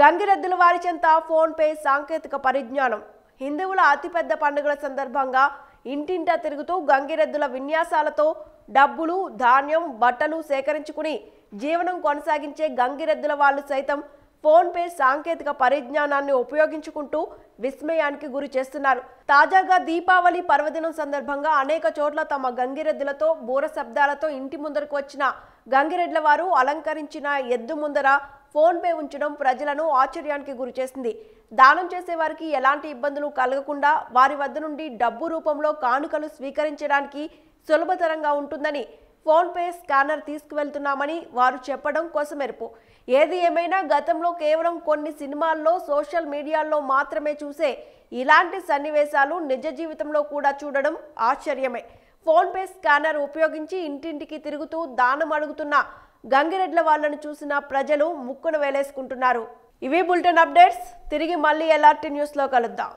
గంగిరెద్దుల వారి చెంత ఫోన్పే సాంకేతిక పరిజ్ఞానం. హిందువుల అతిపెద్ద పండుగల సందర్భంగా ఇంటింటా తిరుగుతూ గంగిరెద్దుల విన్యాసాలతో డబ్బులు ధాన్యం బట్టలు సేకరించుకుని జీవనం కొనసాగించే గంగిరెద్దుల వాళ్ళు సైతం ఫోన్పే సాంకేతిక పరిజ్ఞానాన్ని ఉపయోగించుకుంటూ విస్మయానికి గురి చేస్తున్నారు. తాజాగా దీపావళి పర్వదినం సందర్భంగా అనేక చోట్ల తమ గంగిరెద్దులతో బూర శబ్దాలతో ఇంటి ముందరకు వచ్చిన గంగిరెడ్ల వారు అలంకరించిన ఎద్దు ముందర ఫోన్పే ఉంచడం ప్రజలను ఆశ్చర్యానికి గురి చేసింది. దానం చేసే వారికి ఎలాంటి ఇబ్బందులు కలగకుండా వారి వద్ద నుండి డబ్బు రూపంలో కానుకలు స్వీకరించడానికి సులభతరంగా ఉంటుందని ఫోన్ పే స్కానర్ తీసుకువెళ్తున్నామని వారు చెప్పడం కొసమెరుపు. ఏది ఏమైనా గతంలో కేవలం కొన్ని సినిమాల్లో సోషల్ మీడియాల్లో మాత్రమే చూసే ఇలాంటి సన్నివేశాలు నిజ జీవితంలో కూడా చూడడం ఆశ్చర్యమే. ఫోన్ పే స్కానర్ ఉపయోగించి ఇంటింటికి తిరుగుతూ దానం అడుగుతున్న గంగిరెడ్ల వాళ్ళను చూసిన ప్రజలు ముక్కున వేలేసుకుంటున్నారు. ఇవి బులెటిన్ అప్డేట్స్. తిరిగి మళ్ళీ ఎల్ఆర్టీ న్యూస్లో కలుద్దాం.